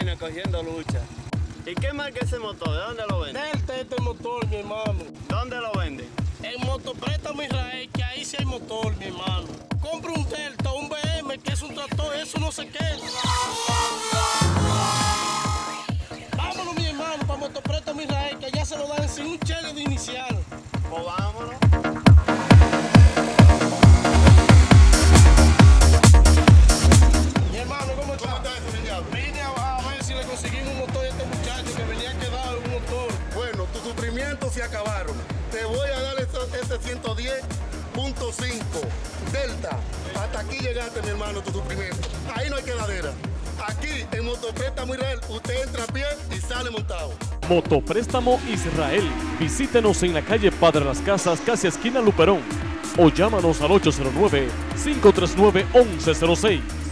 años cogiendo lucha. ¿Y qué marca ese motor? ¿De dónde lo vende? Delta este motor, mi hermano. ¿Dónde lo vende? En Motopréstamo Israel, que ahí sí hay motor, mi hermano. Compra un Delta, un BM, que es un tractor, eso no sé qué. Vámonos, mi hermano, para Motopréstamo Israel, que allá se lo dan sin un si le conseguimos un motor a este muchacho que venía quedado un motor. Bueno, tus sufrimientos se acabaron. Te voy a dar este, este 110.5 Delta. Hasta aquí llegaste, mi hermano, tu sufrimiento. Ahí no hay quedadera. Aquí, en Motopréstamo Israel, usted entra a pie y sale montado. Motopréstamo Israel. Visítenos en la calle Padre Las Casas, casi esquina Luperón. O llámanos al 809-539-1106.